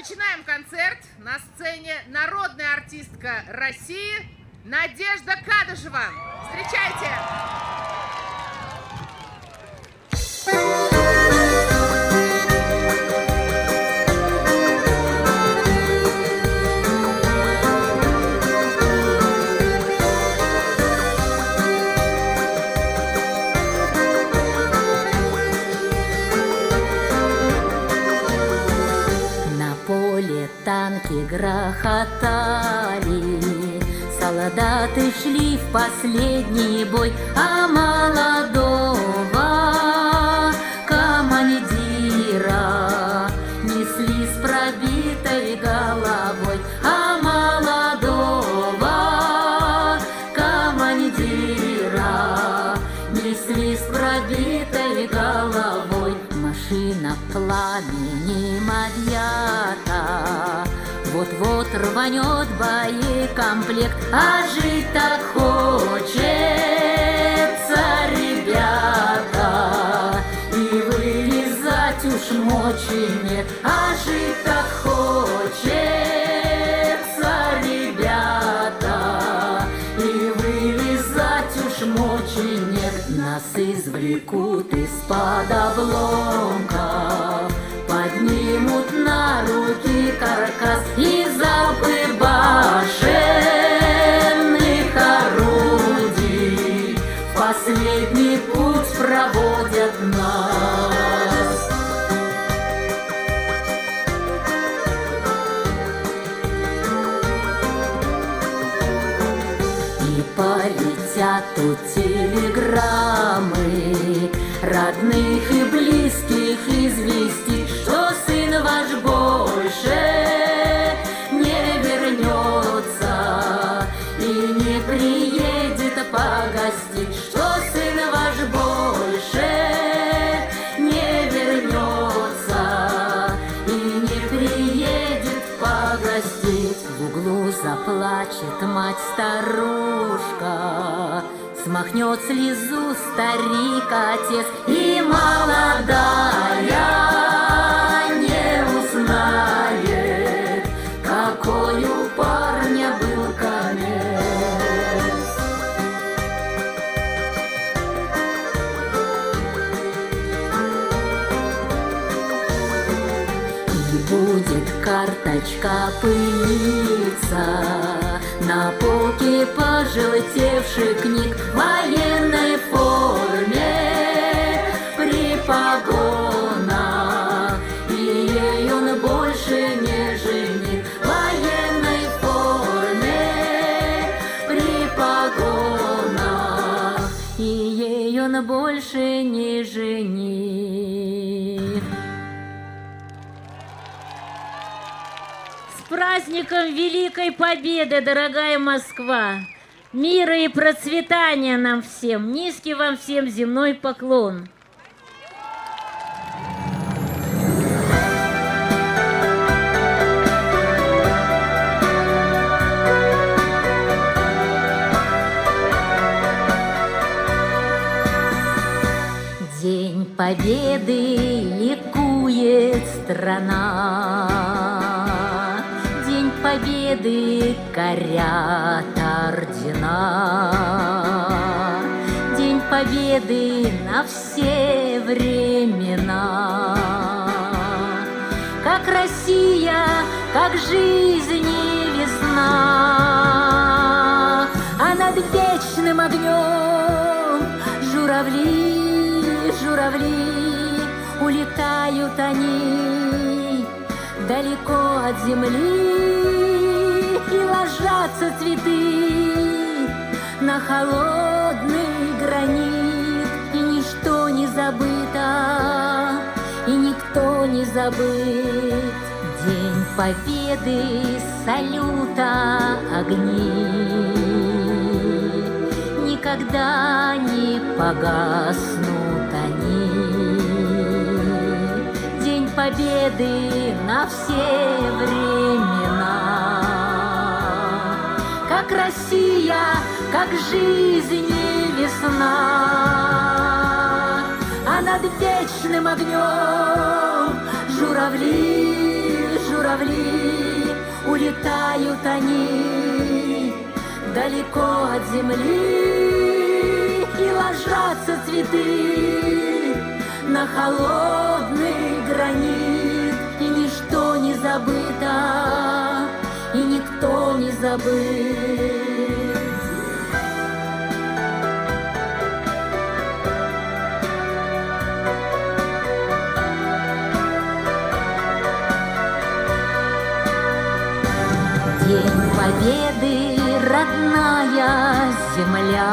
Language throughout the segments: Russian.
начинаем концерт. На сцене народная артистка России Надежда Кадышева. Встречайте! Танки грохотали, Солдаты шли в последний бой, А молодого командира Несли с пробитой головой, А молодого командира Несли с пробитой головой. Машина пламенем объята Вот-вот рванет боекомплект А жить так хочется, ребята. И вылезать уж мочи нет А жить так хочется, ребята. И вылезать уж мочи нет Нас извлекут из-под обломков И залпы башенных орудий. Последний путь проводят нас. И полетят тут телеграммы Родных и близких извести заплачет мать-старушка Смахнет слезу старик-отец И молодая будет карточка пылиться На полке пожелтевших книг В военной форме. При погонах. И ей он больше не женит В военной форме. При погонах. И ей он больше не женит праздником Великой Победы, дорогая Москва! Мира и процветания нам всем! Низкий вам всем земной поклон! День Победы ликует страна. Победы горят ордена. День Победы на все времена. Как Россия, как жизнь и весна, А над вечным огнем журавли, журавли, улетают они далеко от земли ложатся цветы на холодный гранит, и ничто не забыто, и никто не забыт. День Победы, салюта, огни никогда не погаснут они. День Победы на все времена. Как Россия, как жизнь и весна, А над вечным огнем журавли, журавли улетают они далеко от земли. И ложатся цветы на холодный гранит и ничто не забыто забыт. День Победы, родная земля,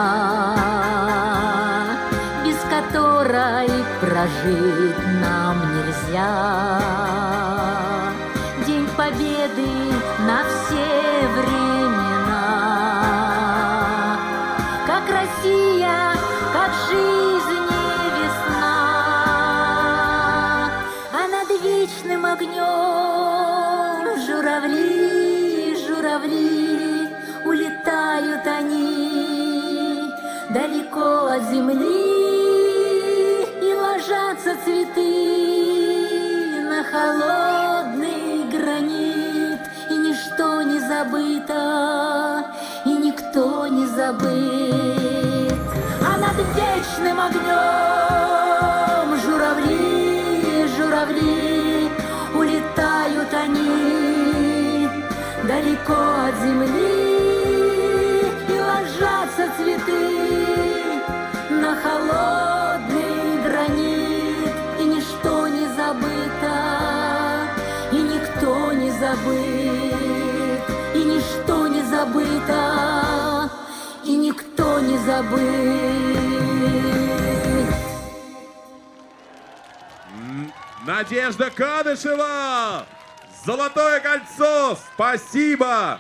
Без которой прожить нам нельзя. День Победы журавли, журавли, улетают они далеко от земли и ложатся цветы на холодный гранит, и ничто не забыто, и никто не забыт. А над вечным огнем от земли и ложатся цветы на холодный гранит, и ничто не забыто, и никто не забыт, и ничто не забыто, и никто не забыт. Надежда Кадышева! Золотое кольцо! Спасибо!